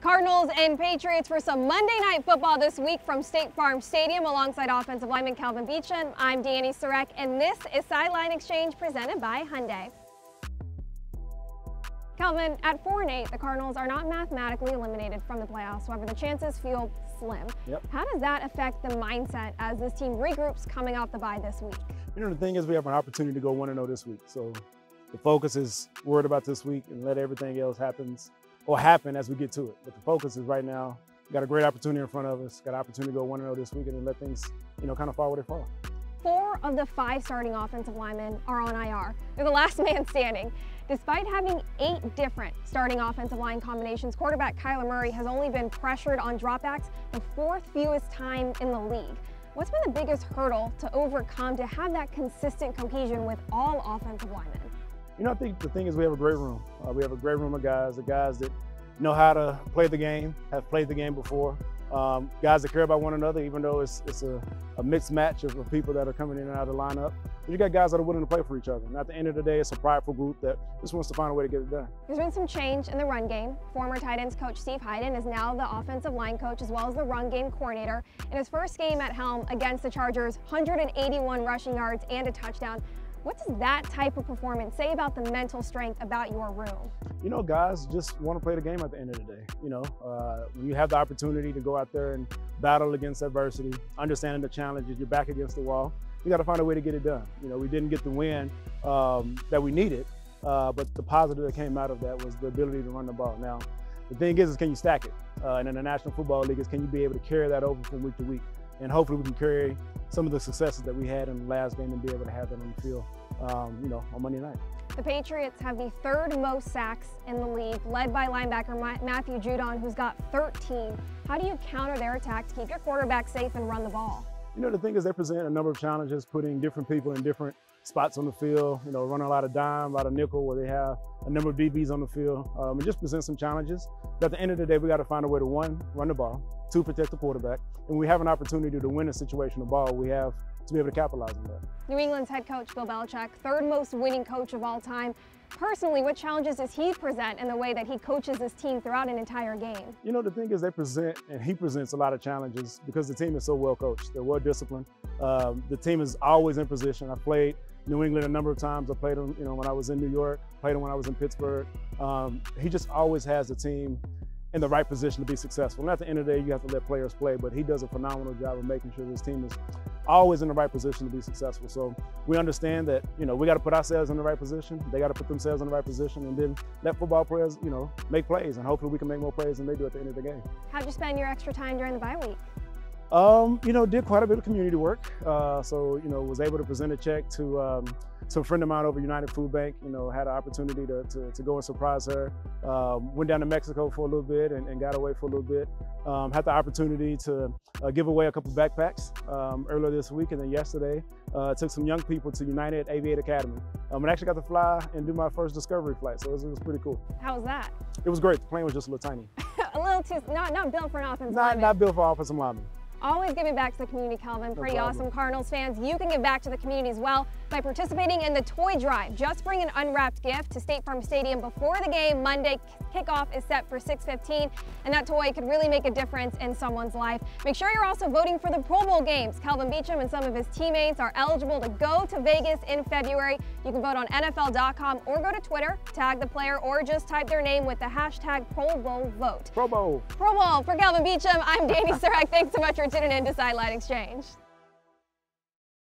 Cardinals and Patriots for some Monday Night Football this week from State Farm Stadium alongside offensive lineman Kelvin Beachum. I'm Dani Sureck, and this is Sideline Exchange presented by Hyundai. Calvin, at 4 and 8, the Cardinals are not mathematically eliminated from the playoffs. However, the chances feel slim. Yep. How does that affect the mindset as this team regroups coming off the bye this week? You know, the thing is, we have an opportunity to go 1 0 this week. So the focus is worried about this week and let everything else happens or happen as we get to it. But the focus is right now. Got a great opportunity in front of us. Got an opportunity to go 1 0 this week and let things, you know, kind of fall where they fall. Four of the five starting offensive linemen are on IR. They're the last man standing. Despite having eight different starting offensive line combinations, quarterback Kyler Murray has only been pressured on dropbacks the fourth fewest time in the league. What's been the biggest hurdle to overcome to have that consistent cohesion with all offensive linemen? You know, I think the thing is we have a great room. Uh, we have a great room of guys, the guys that know how to play the game, have played the game before. Um, guys that care about one another, even though it's, it's a, a mixed match of, people that are coming in and out of the lineup. But you got guys that are willing to play for each other. And at the end of the day, it's a prideful group that just wants to find a way to get it done. There's been some change in the run game. Former tight ends coach Steve Heiden is now the offensive line coach as well as the run game coordinator. In his first game at helm against the Chargers, 181 rushing yards and a touchdown. What does that type of performance say about the mental strength about your room? You know, guys just want to play the game at the end of the day. You know, uh, when you have the opportunity to go out there and battle against adversity, understanding the challenges, you're back against the wall. You got to find a way to get it done. You know, we didn't get the win um, that we needed, uh, but the positive that came out of that was the ability to run the ball. Now, the thing is, is can you stack it? Uh, and in the National Football League, is can you be able to carry that over from week to week? And hopefully we can carry some of the successes that we had in the last game and be able to have that on the field, um, you know, on Monday night. The Patriots have the third most sacks in the league, led by linebacker Matthew Judon, who's got 13. How do you counter their attack to keep your quarterback safe and run the ball? You know, the thing is they present a number of challenges, putting different people in different spots on the field, you know, running a lot of dime, a lot of nickel where they have a number of DBs on the field. Um, it just presents some challenges. But at the end of the day, we got to find a way to one, run the ball, two, protect the quarterback. And we have an opportunity to win a situation, situational ball. We have to be able to capitalize on that. New England's head coach, Bill Belichick, third most winning coach of all time. Personally, what challenges does he present in the way that he coaches his team throughout an entire game? You know, the thing is they present, and he presents a lot of challenges because the team is so well coached. They're well disciplined. Um, the team is always in position. I played New England a number of times. I played him, you know, when I was in New York, played him when I was in Pittsburgh. Um, he just always has the team in the right position to be successful. And at the end of the day, you have to let players play, but he does a phenomenal job of making sure his team is always in the right position to be successful. So we understand that, you know, we got to put ourselves in the right position. They got to put themselves in the right position and then let football players, you know, make plays. And hopefully we can make more plays than they do at the end of the game. How'd you spend your extra time during the bye week? Um, you know, did quite a bit of community work. Uh, so, you know, was able to present a check to um, to a friend of mine over United Food Bank. You know, had an opportunity to, to, to go and surprise her. Um, went down to Mexico for a little bit and, and got away for a little bit. Um, had the opportunity to uh, give away a couple backpacks um, earlier this week, and then yesterday uh, took some young people to United Aviate Academy. Um, and actually got to fly and do my first discovery flight, so it was, it was pretty cool. How was that? It was great. The plane was just a little tiny. a little too, not, not built for an offensive not, lineman. Not built for offensive lineman. Always giving back to the community, Kelvin. Pretty no awesome. Cardinals fans, you can give back to the community as well by participating in the toy drive. Just bring an unwrapped gift to State Farm Stadium before the game. Monday kickoff is set for 6.15, and that toy could really make a difference in someone's life. Make sure you're also voting for the Pro Bowl games. Kelvin Beachum and some of his teammates are eligible to go to Vegas in February. You can vote on NFL.com or go to Twitter, tag the player, or just type their name with the hashtag Pro Bowl vote. Pro Bowl. Pro Bowl. For Kelvin Beachum, I'm Dani Sureck. Thanks so much for tuning in to Sideline Exchange.